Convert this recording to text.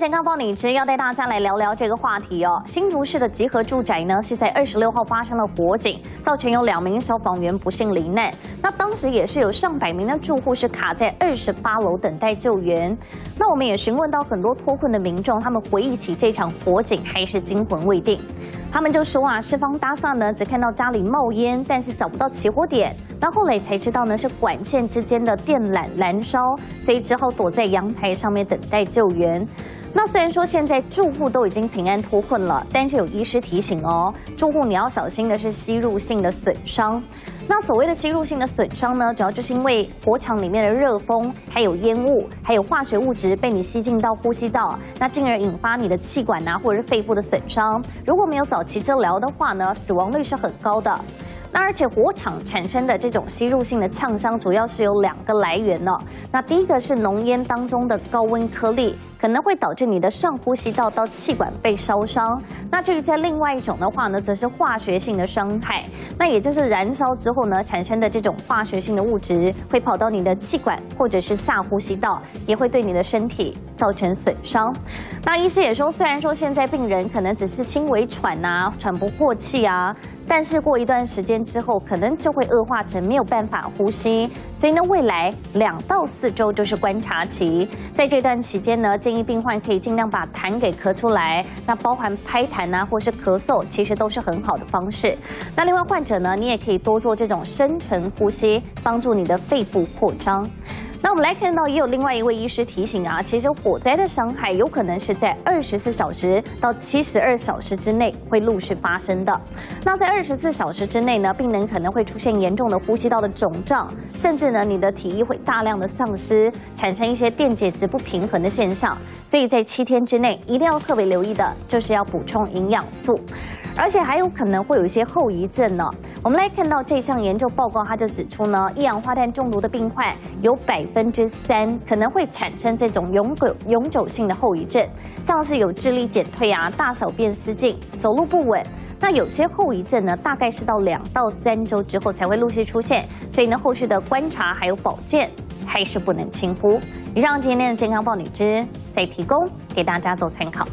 健康报你知要带大家来聊聊这个话题哦。新竹市的集合住宅呢，是在二十六号发生了火警，造成有两名消防员不幸罹难。那当时也是有上百名的住户是卡在二十八楼等待救援。那我们也询问到很多脱困的民众，他们回忆起这场火警还是惊魂未定。他们就说啊，四方搭上呢，只看到家里冒烟，但是找不到起火点。那后来才知道呢，是管线之间的电缆燃烧，所以只好躲在阳台上面等待救援。那虽然说现在住户都已经平安脱困了，但是有医师提醒哦，住户你要小心的是吸入性的损伤。那所谓的吸入性的损伤呢，主要就是因为火场里面的热风、还有烟雾、还有化学物质被你吸进到呼吸道，那进而引发你的气管啊或者是肺部的损伤。如果没有早期治疗的话呢，死亡率是很高的。那而且火场产生的这种吸入性的呛伤，主要是有两个来源呢。那第一个是浓烟当中的高温颗粒，可能会导致你的上呼吸道到气管被烧伤。那至于在另外一种的话呢，则是化学性的伤害，那也就是燃烧之后呢产生的这种化学性的物质，会跑到你的气管或者是下呼吸道，也会对你的身体造成损伤。那医师也说，虽然说现在病人可能只是轻微喘啊，喘不过气啊。但是过一段时间之后，可能就会恶化成没有办法呼吸，所以呢，未来两到四周就是观察期。在这段期间呢，建议病患可以尽量把痰给咳出来，那包含拍痰啊，或是咳嗽，其实都是很好的方式。那另外患者呢，你也可以多做这种深层呼吸，帮助你的肺部扩张。那我们来看到，也有另外一位医师提醒啊，其实火灾的伤害有可能是在二十四小时到七十二小时之内会陆续发生的。那在二十四小时之内呢，病人可能会出现严重的呼吸道的肿胀，甚至呢，你的体液会大量的丧失，产生一些电解质不平衡的现象。所以在七天之内，一定要特别留意的，就是要补充营养素。而且还有可能会有一些后遗症呢。我们来看到这项研究报告，它就指出呢，一氧化碳中毒的病患有百分之三可能会产生这种永久永久性的后遗症，像是有智力减退啊、大小便失禁、走路不稳。那有些后遗症呢，大概是到两到三周之后才会陆续出现，所以呢，后续的观察还有保健还是不能轻忽。以上今天的健康报你知，再提供给大家做参考。